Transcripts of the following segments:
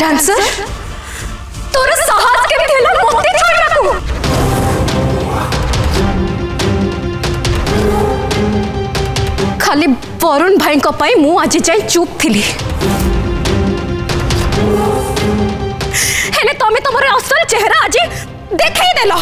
Dancer तोर साहस केमति होला मोते छोड़बा को खाली वरुण भाई को पाई मु आज जाई चुप थिली हेने तमे तो तमरे असल चेहरा आज देखई देलो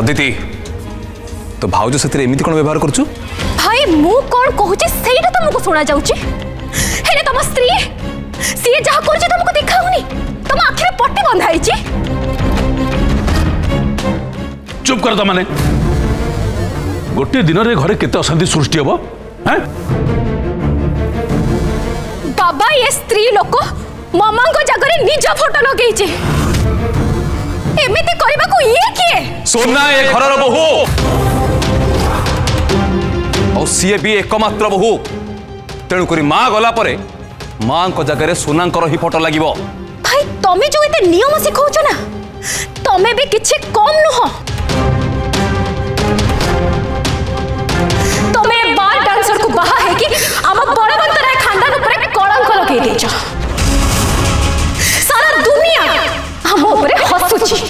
অদিতি তো ভাউজ সাথে এমিতি কোন ব্যবহার করছু ভাই মু কোন কহুছি সেইটা তোমাকে শোনা যাউছি হেলে তোমার স্ত্রী সিয়ে যা করছে তোমাকে দেখাউনি তোমার আখিরে পট্টি বন্ধা হইছি চুপ কর তমানে গোটিয়ে দিনরে ঘরে কেতে অশান্তি সৃষ্টি হব হ্যাঁ বাবা এ স্ত্রী লোক মামাঙ্ক জাগরে নিজ ফটো লগাইছে এমিতি করিবাকু সোনায় ঘরর বহু ଆଉ ସିଏ ବି ଏକମାତ୍ର ବୋହୂ ତେଣୁକରି ମା ଗଲା ପରେ ମାଙ୍କ ଜାଗାରେ ସୋନାଙ୍କର ହିଁ ଫଟୋ ଲାଗିବ ଭାଇ ତମେ ଯୋଉ ଏତେ ନିୟମ ଶିଖଉଛ ନା ତମେ ବି କିଛି କମ ନୁହଁ ତମେ ବାର ଡ୍ୟାନ୍ସରକୁ ବାହା ହେଇକି ଆମ ବଳବନ୍ତ ରାୟ ଖାନଦାନ ଉପରେ କଳଙ୍କ ଲଗେଇ ଦେଇଛ ସାରା ଦୁନିଆ ଆମ ଉପରେ ହସୁଛି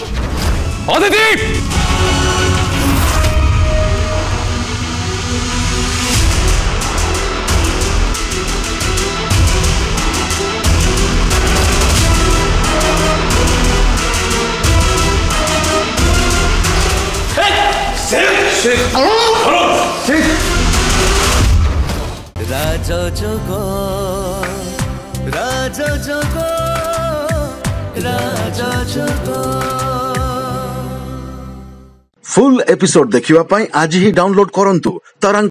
어드딥! 라저 저거 라저 저거 라저 저거 ଫୁଲ୍ ଏପିସୋଡ୍ ଦେଖିବା ପାଇଁ ଆଜି ହିଁ ଡାଉନଲୋଡ୍ କରନ୍ତୁ ତରଙ୍ଗ